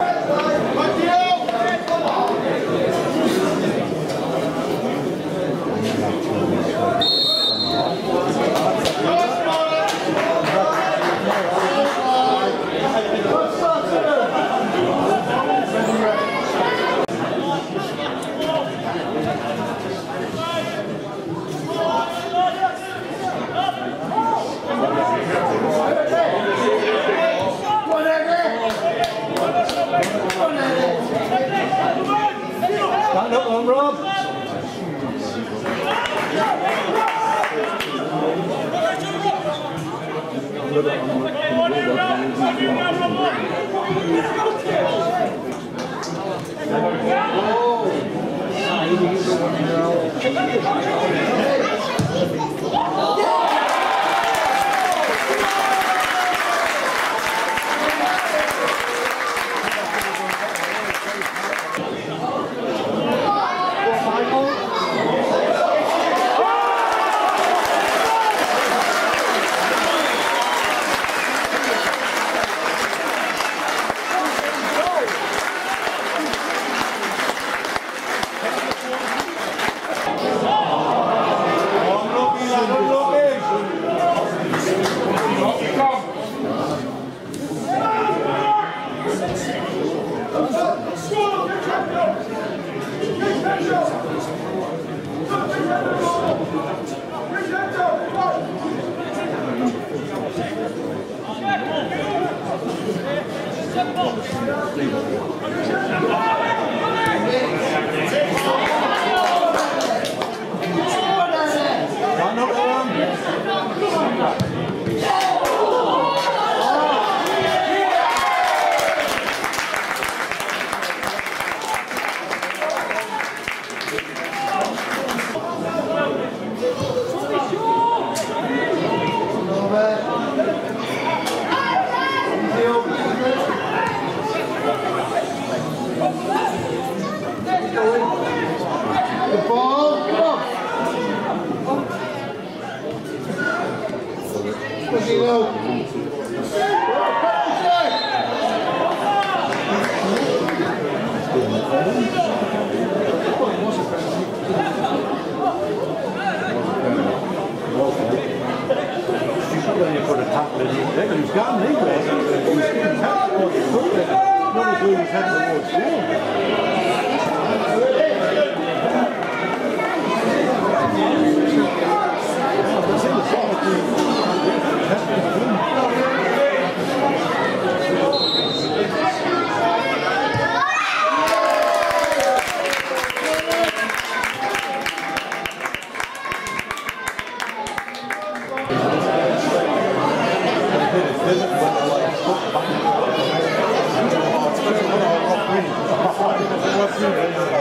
Right. one, Rob. Another one. Was gone anyway. He was getting tapped for the foot. Not as though he was heading towards goal. Thank you.